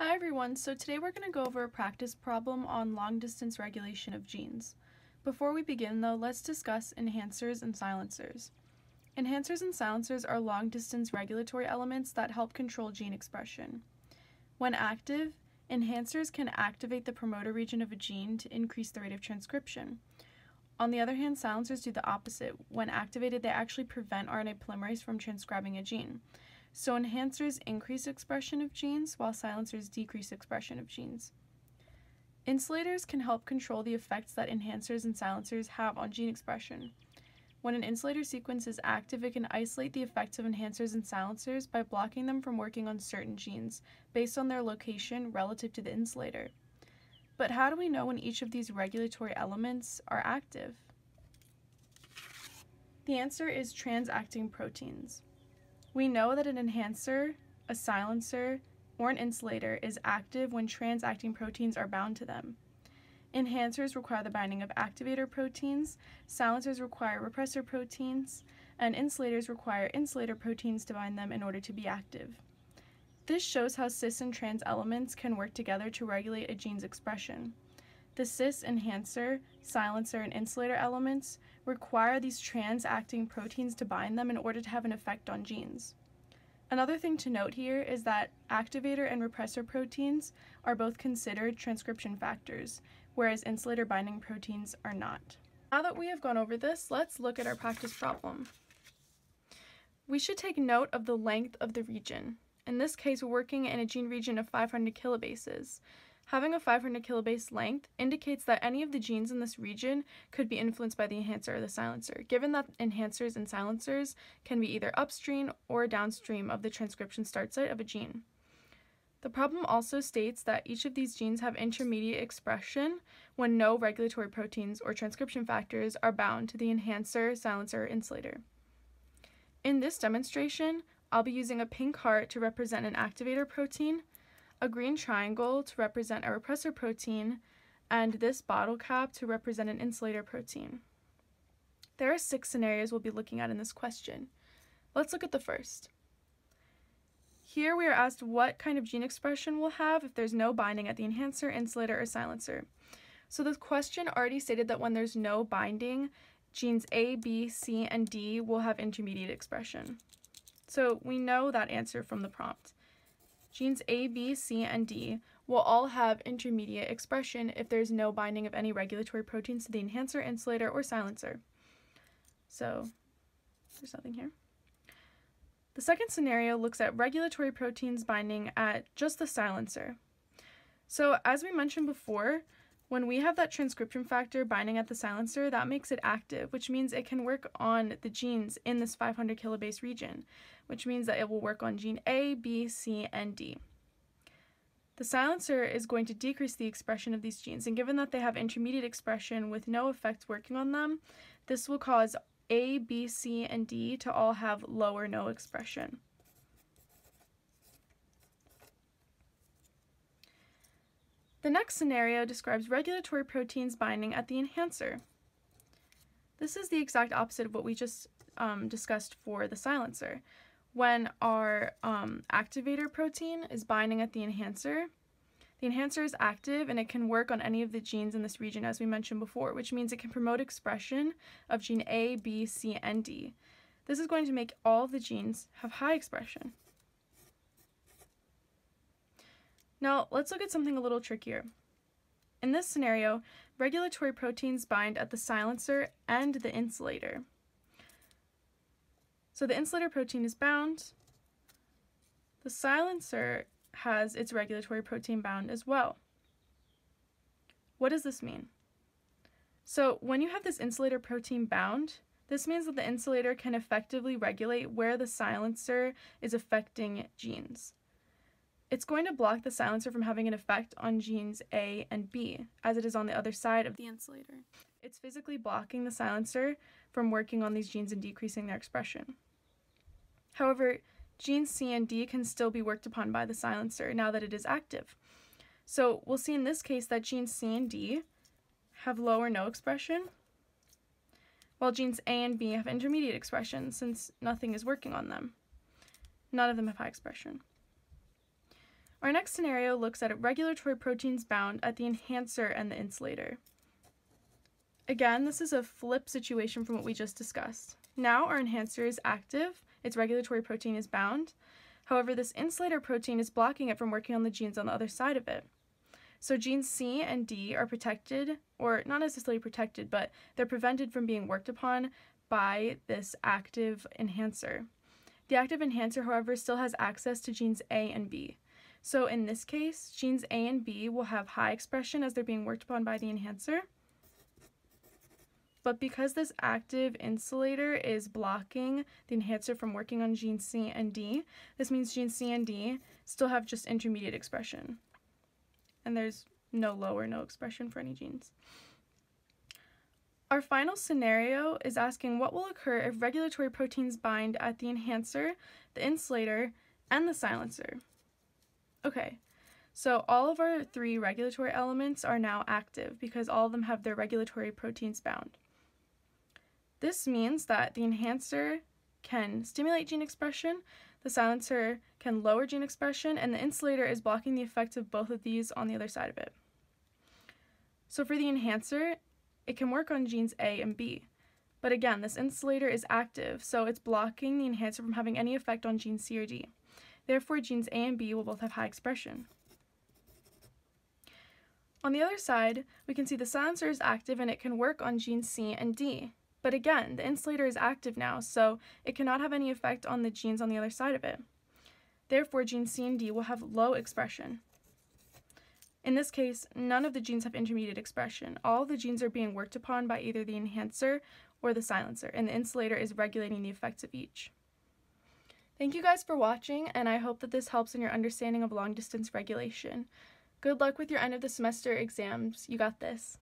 Hi everyone, so today we're going to go over a practice problem on long distance regulation of genes. Before we begin though, let's discuss enhancers and silencers. Enhancers and silencers are long distance regulatory elements that help control gene expression. When active, enhancers can activate the promoter region of a gene to increase the rate of transcription. On the other hand, silencers do the opposite. When activated, they actually prevent RNA polymerase from transcribing a gene. So enhancers increase expression of genes while silencers decrease expression of genes. Insulators can help control the effects that enhancers and silencers have on gene expression. When an insulator sequence is active, it can isolate the effects of enhancers and silencers by blocking them from working on certain genes based on their location relative to the insulator. But how do we know when each of these regulatory elements are active? The answer is transacting proteins. We know that an enhancer, a silencer, or an insulator is active when transacting proteins are bound to them. Enhancers require the binding of activator proteins, silencers require repressor proteins, and insulators require insulator proteins to bind them in order to be active. This shows how cis and trans elements can work together to regulate a gene's expression. The cis enhancer, silencer, and insulator elements require these trans-acting proteins to bind them in order to have an effect on genes. Another thing to note here is that activator and repressor proteins are both considered transcription factors, whereas insulator binding proteins are not. Now that we have gone over this, let's look at our practice problem. We should take note of the length of the region. In this case, we're working in a gene region of 500 kilobases. Having a 500 kilobase length indicates that any of the genes in this region could be influenced by the enhancer or the silencer, given that enhancers and silencers can be either upstream or downstream of the transcription start site of a gene. The problem also states that each of these genes have intermediate expression when no regulatory proteins or transcription factors are bound to the enhancer, silencer, or insulator. In this demonstration, I'll be using a pink heart to represent an activator protein, a green triangle to represent a repressor protein, and this bottle cap to represent an insulator protein. There are six scenarios we'll be looking at in this question. Let's look at the first. Here we are asked what kind of gene expression we'll have if there's no binding at the enhancer, insulator, or silencer. So the question already stated that when there's no binding, genes A, B, C, and D will have intermediate expression. So we know that answer from the prompt. Genes A, B, C, and D will all have intermediate expression if there's no binding of any regulatory proteins to the enhancer, insulator, or silencer. So there's nothing here. The second scenario looks at regulatory proteins binding at just the silencer. So as we mentioned before, when we have that transcription factor binding at the silencer, that makes it active, which means it can work on the genes in this 500 kilobase region which means that it will work on gene A, B, C, and D. The silencer is going to decrease the expression of these genes, and given that they have intermediate expression with no effects working on them, this will cause A, B, C, and D to all have low or no expression. The next scenario describes regulatory proteins binding at the enhancer. This is the exact opposite of what we just um, discussed for the silencer when our um, activator protein is binding at the enhancer, the enhancer is active and it can work on any of the genes in this region as we mentioned before, which means it can promote expression of gene A, B, C, and D. This is going to make all the genes have high expression. Now let's look at something a little trickier. In this scenario, regulatory proteins bind at the silencer and the insulator. So the insulator protein is bound. The silencer has its regulatory protein bound as well. What does this mean? So when you have this insulator protein bound, this means that the insulator can effectively regulate where the silencer is affecting genes. It's going to block the silencer from having an effect on genes A and B, as it is on the other side of the insulator. It's physically blocking the silencer from working on these genes and decreasing their expression. However, genes C and D can still be worked upon by the silencer now that it is active. So we'll see in this case that genes C and D have low or no expression, while genes A and B have intermediate expression since nothing is working on them. None of them have high expression. Our next scenario looks at regulatory proteins bound at the enhancer and the insulator. Again, this is a flip situation from what we just discussed. Now our enhancer is active, its regulatory protein is bound. However, this insulator protein is blocking it from working on the genes on the other side of it. So genes C and D are protected, or not necessarily protected, but they're prevented from being worked upon by this active enhancer. The active enhancer, however, still has access to genes A and B. So in this case, genes A and B will have high expression as they're being worked upon by the enhancer. But because this active insulator is blocking the enhancer from working on gene C and D, this means gene C and D still have just intermediate expression. And there's no low or no expression for any genes. Our final scenario is asking what will occur if regulatory proteins bind at the enhancer, the insulator, and the silencer. Okay, so all of our three regulatory elements are now active because all of them have their regulatory proteins bound. This means that the enhancer can stimulate gene expression, the silencer can lower gene expression, and the insulator is blocking the effects of both of these on the other side of it. So for the enhancer, it can work on genes A and B. But again, this insulator is active, so it's blocking the enhancer from having any effect on gene C or D. Therefore, genes A and B will both have high expression. On the other side, we can see the silencer is active and it can work on genes C and D. But again, the insulator is active now, so it cannot have any effect on the genes on the other side of it. Therefore, genes C and D will have low expression. In this case, none of the genes have intermediate expression. All the genes are being worked upon by either the enhancer or the silencer, and the insulator is regulating the effects of each. Thank you guys for watching, and I hope that this helps in your understanding of long distance regulation. Good luck with your end of the semester exams. You got this.